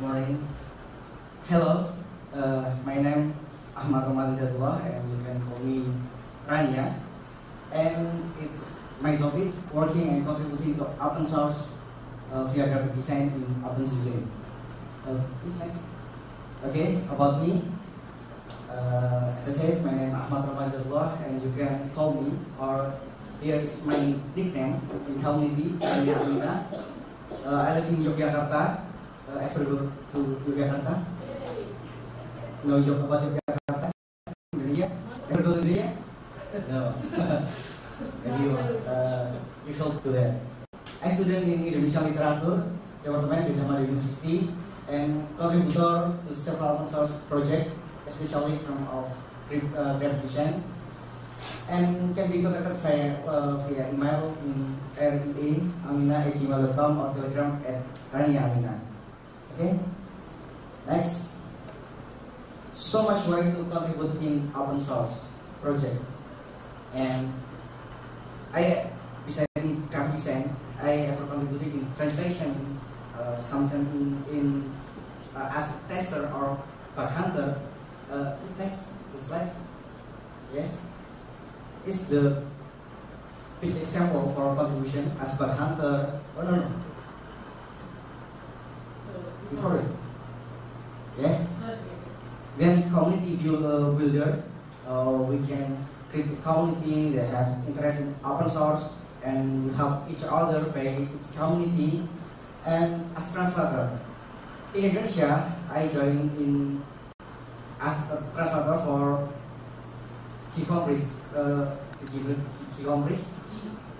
Morning. Hello, uh, my name Ahmad Ramadanullah and you can call me Rania. And it's my topic working and contributing to open source uh, via graphic design in OpenCC. Uh, it's nice. Okay, about me. Uh, as I said, my name is Ahmad Ramadanullah and you can call me or here is my nickname in community, Rania Uh, I live in Yogyakarta. Uh, ever go to Yogyakarta? Know Yog about Yogyakarta? Indonesia? Ever go to Indonesia? No. You, uh, you should go there. I student in Indonesia Literature Department di Zamara University and contributor to several open source project, especially from of uh, graphic design and can be contacted via uh, via email in rea amina at gmail.com or telegram at rania. Okay. Next. So much way to contribute in open source project, and I besides in graphic design, I have contributed in translation, uh, something in, in uh, as a tester or bug hunter. Uh, it's next the slides. Yes It's the big example for contribution as bug hunter. Oh no, no. Before. Yes. Then community build, uh, builder, uh, we can create a community that have interest in open source and we help each other by its community. And as translator, in Indonesia, I joined in as a translator for GCompris, uh, GCompris,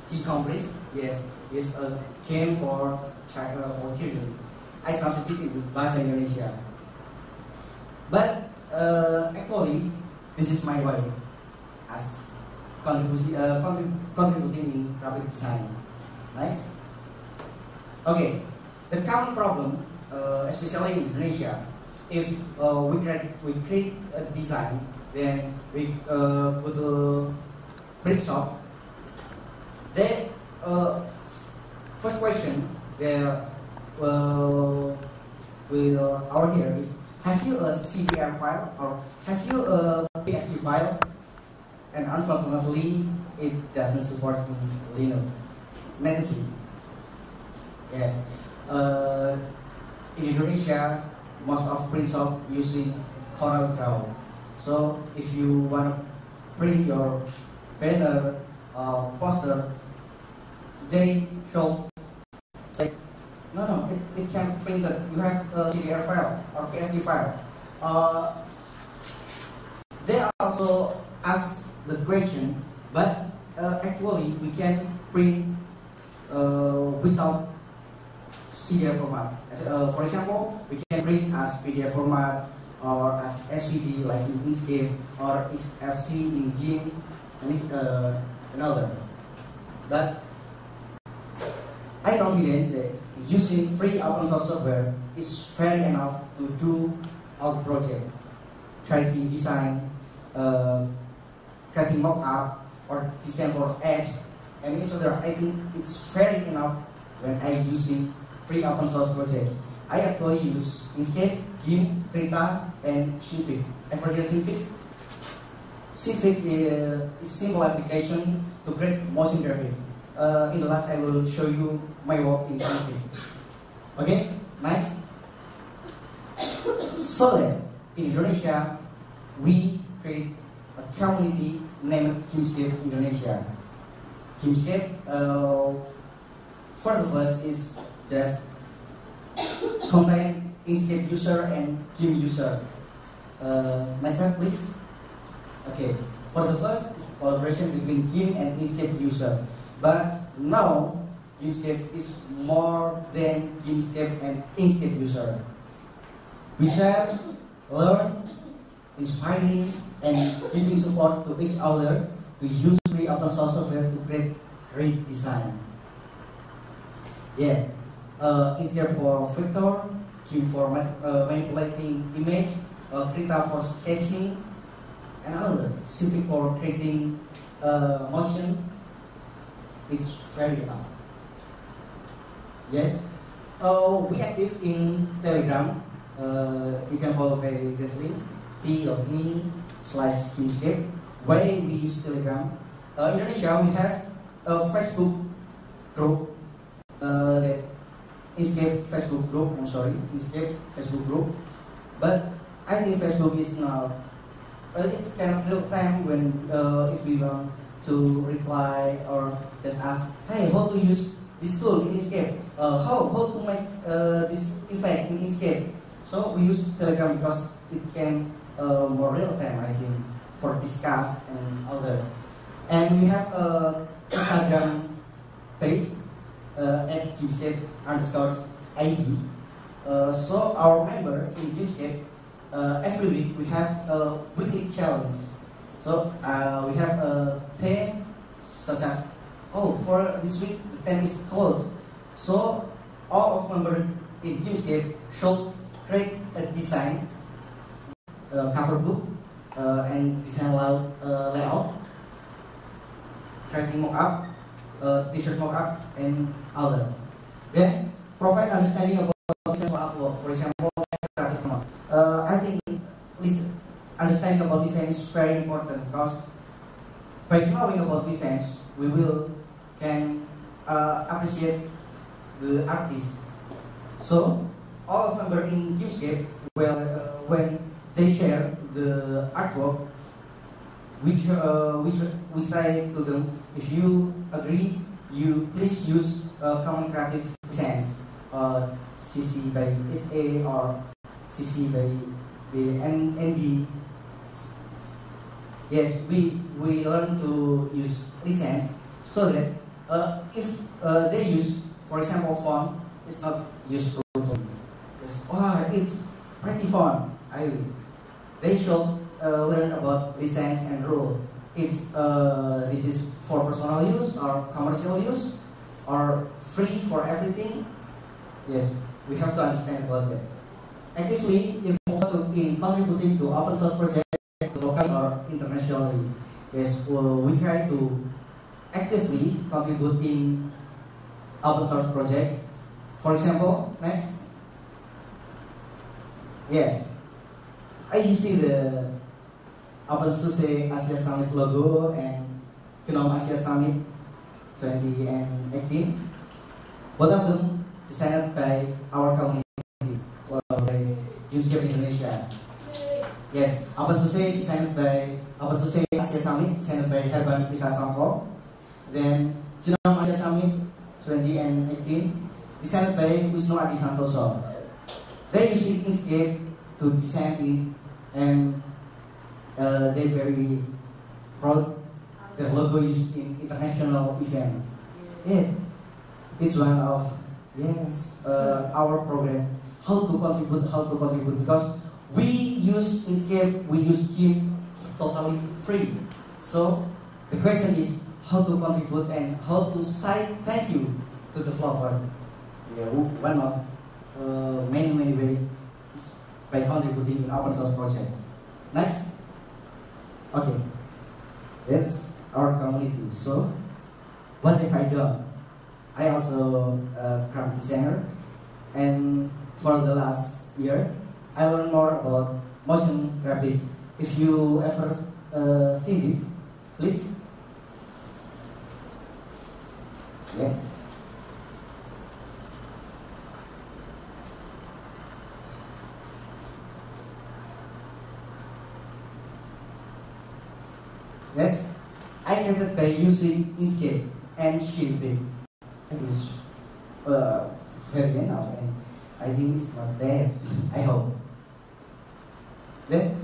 GCompris, yes, is a game for child, uh, for children. I translated it in Bahasa Indonesia. But uh, actually, this is my way as contributing, uh, contrib contributing in graphic design. Nice. Okay, the common problem, uh, especially in Indonesia, if uh, we create we create a design then we uh, go to print shop. Then uh, first question there uh, will our here is have you a CDR file or have you a PSD file? And unfortunately, it doesn't support Linux natively. Yes, uh, in Indonesia, most of print shop using Corel Draw. So if you want to print your banner or poster, they show no, no, it, it can print it. You have a CDR file or PSD file. Uh, they also ask the question, but uh, actually we can print uh, without CDR format. As, uh, for example, we can print as PDF format or as SVG like in Inkscape or FC in GIMP and uh, another. But I confident that using free open source software is very enough to do our project, creating design, uh, creating mock-up or design for apps and each other. I think it's very enough when I using free open source project. I actually use Inkscape, GIMP, Krita, and Synfig. Ever heard Synfig? Synfig is a simple application to create motion graphic. Uh, in the last, I will show you my work in Synfig. Okay, nice. So then, in Indonesia, we create a community named Gimpscape Indonesia. Gimpscape, uh, for the first, is just contain Inkscape user and GIMP user. Uh, slide, please. Okay, for the first collaboration between GIMP and Inkscape user, but now Inkscape is more than Inkscape and Inkscape user. We share, learn, inspiring, and giving support to each other to use free open source software to create great design. Yes, uh, Inkscape for vector, GIMP for uh, manipulating image, uh, Krita for sketching, and other. Synfig for creating uh, motion. It's very enough. Yes. Uh, we active in Telegram uh, you can follow by this link t.me slash Gimpscape. Why we use Telegram? Uh, Indonesia, we have a Facebook group uh, Escape Facebook group. I'm sorry, Escape Facebook group. But I think Facebook is not. Uh, it's kind of time when uh, if we want to reply or just ask, hey, how to use this tool in Inkscape? Uh, how how to make uh, this effect in Inkscape? So we use Telegram because it can uh, more real time, I think, for discuss and other. And we have a Instagram page uh, at Gimpscape underscore ID. Uh, so our member in Gimpscape, uh, every week we have a weekly challenge. So uh, we have a theme such as, oh, for this week the theme is clothes. So all of member in Gimpscape should create a design, cover book, uh, and design layout, uh, layout creating mock-up, uh, t-shirt mock-up, and other. Then provide understanding about design artwork. For example. Uh, I think this understanding about design is very important because by knowing about designs, we will can uh, appreciate the artist. So all of member in Gimpscape, well, uh, when they share the artwork, which uh, which we say to them, if you agree, you please use uh, common creative designs, uh, CC by SA or CC by, by ND. Yes, we we learn to use license so that uh, if uh, they use, for example, font, it's not for me. Because wow, it's pretty fun. I they should uh, learn about license and rule. It's uh, this is for personal use or commercial use or free for everything. Yes, we have to understand about that. Actively involved in contributing to open source projects internationally. Yes, well, we try to actively contribute in open source project. For example, next. Yes, I see the OpenSUSE Asia Summit logo and GNOME Asia Summit 2018. Both of them designed by our community, well, by Indonesia. Yes, OpenSUSE designed by OpenSUSE Asia Summit designed by Herban Krisasongko. Then GNOME Asia Summit 2018 designed by Wisnu Adi Santoso. They use Inkscape to design it and uh, they're very proud their logo is in international event. Yes, it's one of yes uh, our program. How to contribute? How to contribute? Because we use this Inkscape, we use GIMP totally free. So the question is how to contribute and how to say thank you to the developer. Yeah, one of uh, many many ways by contributing in open source project. Next. Okay. That's our community. So, what if I done? I also a graphic designer, and for the last year, I learned more about motion graphic. If you ever uh, see this, please. Yes. Yes, I created by using Inkscape and Synfig. It is uh, very enough I think it's not bad. I hope. Then,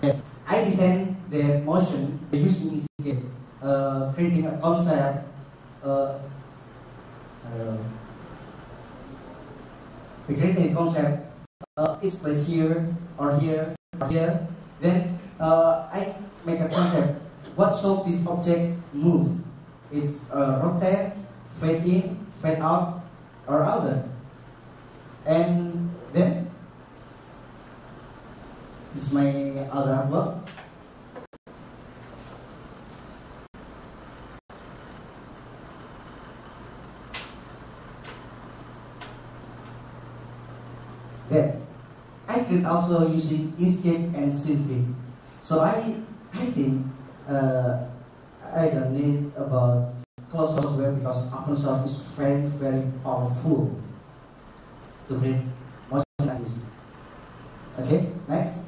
yes, I design the motion using Inkscape, uh, creating a concept. Uh, uh, creating a concept. Uh, it's placed here or here or here. Then uh, I make a concept. What should this object move? It's uh, rotate, fade in, fade out, or other. And then this my other work. Yes, I could also using Inkscape and Synfig. So I, I think uh, I don't need about closed software because open source is very, very powerful to create motion like this. Okay, next.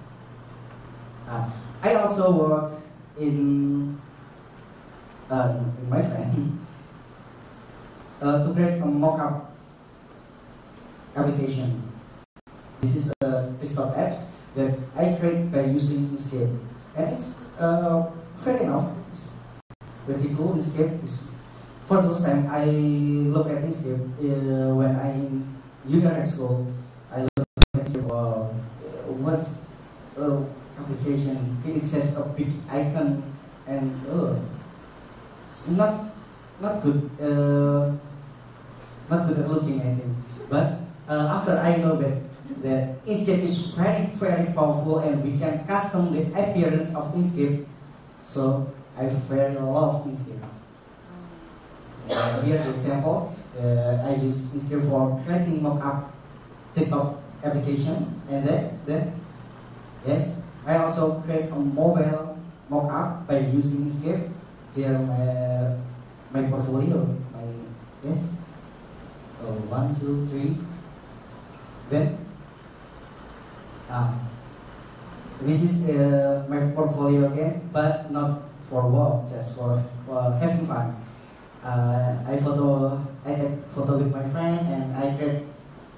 Uh, work in, uh, in my friend uh, to create a mock-up application. This is a desktop apps that I create by using Inkscape, and it's uh, fair enough. It's pretty cool. Inkscape is for those time I look at Inkscape uh, when I in high school. I look at Inkscape. Wow, what's uh, application? It says a big icon and uh, not not good. Uh, not good looking, I think. But uh, after I know that that Inkscape is very very powerful and we can custom the appearance of Inkscape, so I very love Inkscape. Uh, here's the example. Uh, I use Inkscape for creating mock-up desktop application, and then then yes, I also create a mobile mock-up by using Inkscape. Here my my portfolio, my yes. One, two, three. Then, ah, this is uh, my portfolio again, but not for work, just for, for having fun. Uh, I photo, I take photo with my friend, and I can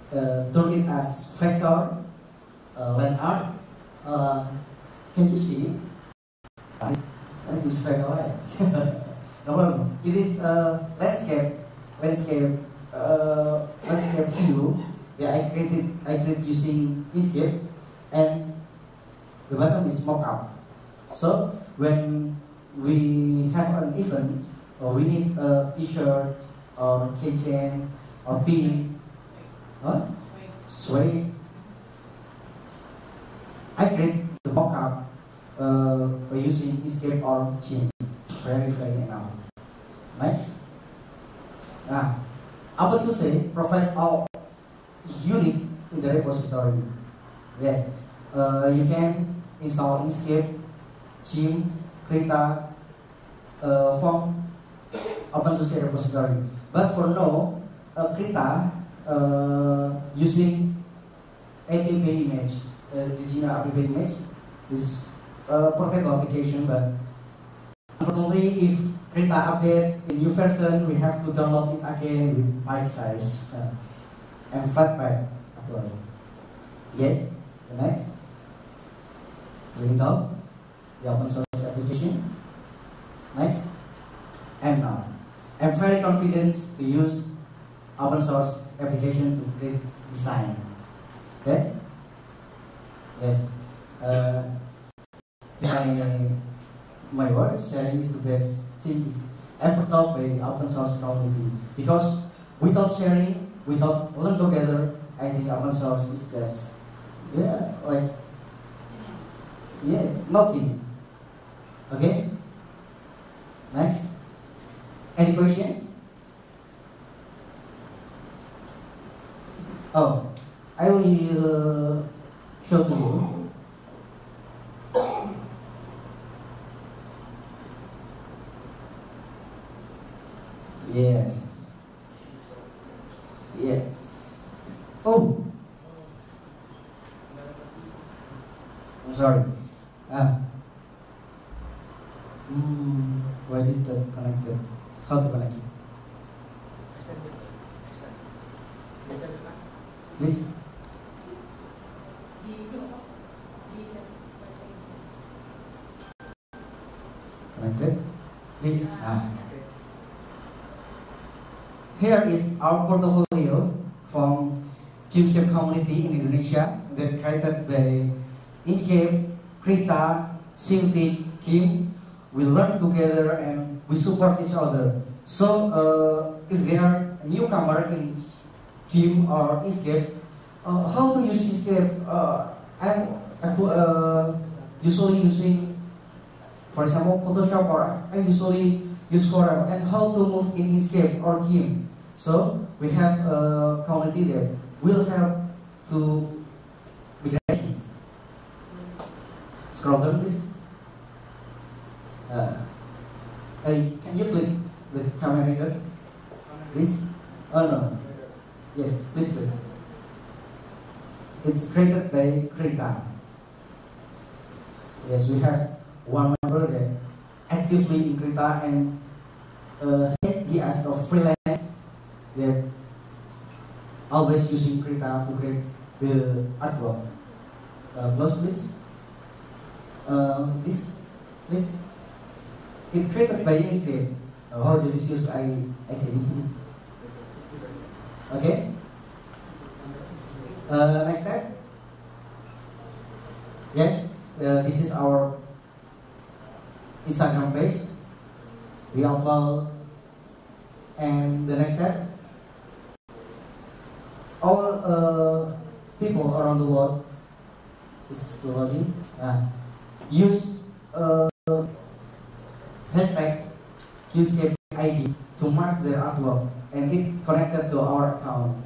uh, turn it as vector, uh, land art. Uh, can you see it? That is vector light. no problem. It is uh, landscape, landscape uh, landscape view yeah, I created I created using Inkscape and the bottom is mockup. So when we have an event or we need a t-shirt or keychain or pin huh? sway I create the mockup uh, by using Inkscape or GIMP. It's very very enough. Nice. Nah, apa to say provide our unit in the repository. Yes, uh, you can install Inkscape, GIMP, Krita uh, from open source repository. But for now, uh, Krita uh, using app image, uh, the Gina app image is a portable application, but unfortunately, if Krita update a new version, we have to download it again with bite size uh, and Flatpak actually. Yes, the next. String down the open source application. Nice. And now, I'm very confident to use open source application to create design. Okay? Yes. Uh, design my work sharing is the best thing ever taught by open source community because without sharing, without learn together, I think open source is just yeah like yeah nothing. Okay. Next. Any question? Oh, I will uh, show to you. Yes. Yes. Oh. I'm sorry. Ah. Hmm. Why is that connected? How to connect it? Please. Connected. Please. Ah. Here is our portfolio from Gimpscape community in Indonesia that created by Inkscape, Krita, Synfig, GIMP. We learn together and we support each other. So uh, if they are newcomer in GIMP or Inkscape, uh, how to use Inkscape? Uh, I'm uh, usually using, for example, Photoshop or I usually use Corel and how to move in Inkscape or GIMP. So we have a community that will help to be migration scroll down, please. Uh, hey, can you click the camera reader, please? Oh no. Yes, please click. It's created by Krita. Yes, we have one actively in Krita and uh, he has a freelance that always using Krita to create the artwork. Uh, close please. Uh, this. It created by Inkscape. Uh, how delicious I I can. Okay. Uh, next step. Yes, uh, this is our Instagram page. We upload, and the next step. All uh, people around the world is loading. Uh, use uh, hashtag Qscape ID to mark their artwork and it connected to our account.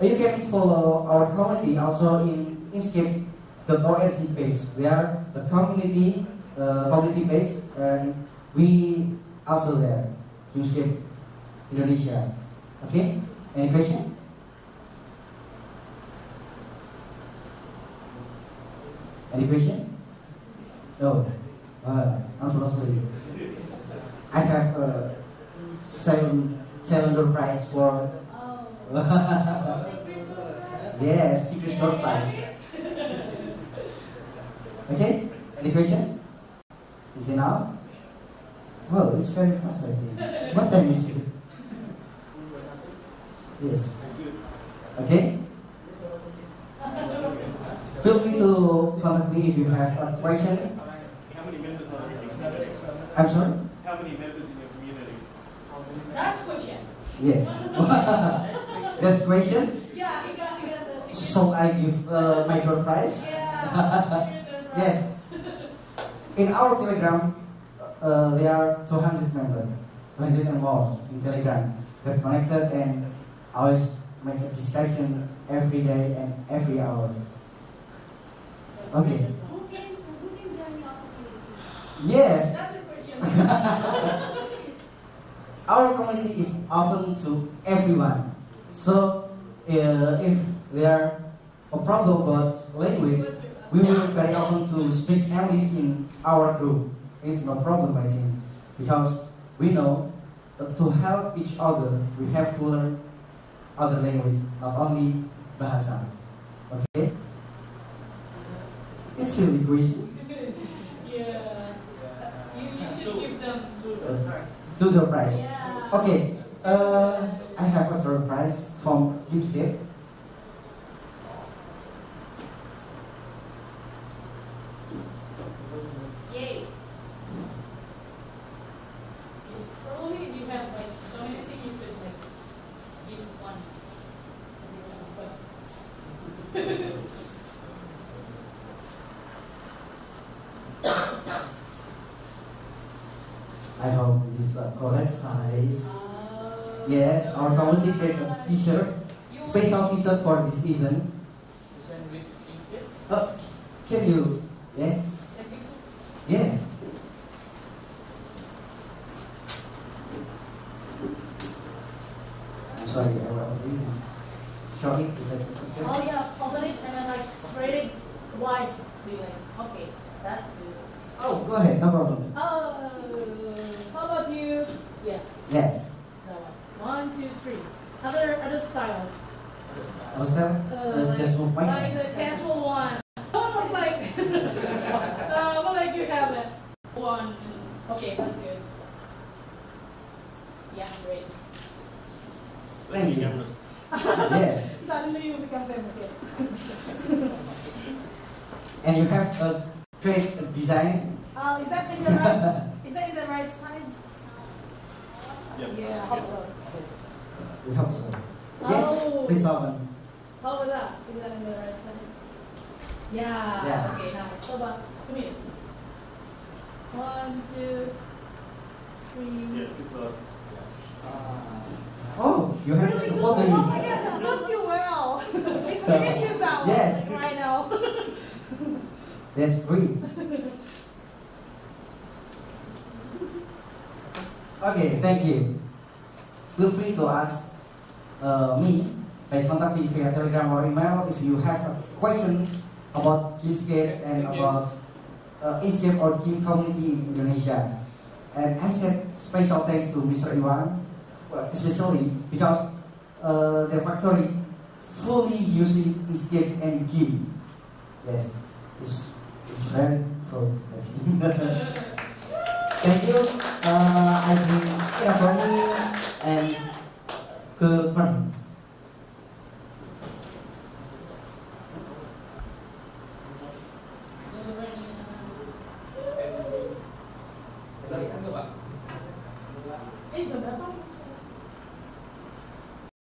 You can follow our community also in Inkscape.org page. We are the community uh, community page and we also there Inkscape Indonesia. Okay? Any question? Any question? No. Uh, unfortunately, I have a seven cylinder prize for. yes, secret door prize. Okay? Any question? Is it now? Well, it's very fast, I think. What time is it? Yes. Okay? Feel free to contact me if you have a question. How many members are in your community? I'm sorry? How many members in your community? That's question. Yes. That's question. Yeah, he got, he got the. So I give uh, my door prize. Yeah. Yes. In our Telegram, uh, there are 200 members, 200 and more in Telegram that connected and always make a discussion every day and every hour. Okay. Who can, who can join your community? Yes, That's the question. our community is open to everyone. So uh, if there a problem about language, we will very open to speak English in our group. It's no problem, I think, because we know that to help each other, we have to learn other language, not only bahasa. Okay? It's really crazy. yeah. You, you should give them. To the price. Yeah. Okay, uh, I have a surprise from Gimpscape. Yay. Probably you have like so many things you could like s- give one. I hope this is a correct size. Uh, Yes, our community created a t-shirt, special t-shirt for this event. Oh, can you? Yes? Yeah. I'm sorry, I will show it to the picture. Oh yeah, open it and then like spread it wide. Okay, that's good. Oh, go ahead, no problem. Uh, how about you? Yeah, Yes. that one. One, two, three. Other other style. What's that? Uh, Uh, like, just move my like the casual one. One was like, uh, but like you have it. One. Okay, that's good. Yeah, great. Thank you. Cameras. Yes. Suddenly you become famous, yes. And you have a great design. Uh, is that in the right? is that in the right size? Yep. Yeah, I hope so. We hope so. Yes, Oh. please open. How about that? Is that in the right side? Yeah. Yeah. Okay, nice. So about come here. One, two, three. Yeah, good size. Oh, you have Really a good. photo. Oh my god, that suit you well. you So, can use that one yes. right now. That's free. Okay, thank you. Feel free to ask uh, me by contacting via Telegram or email if you have a question about Gimpscape and about uh, Inkscape or GIMP community in Indonesia. And I said special thanks to Mr. Iwan, especially because uh, their factory fully using Inkscape and GIMP. Yes, it's, it's very cool. I think. Thank you. Uh, I bring Irabani and ke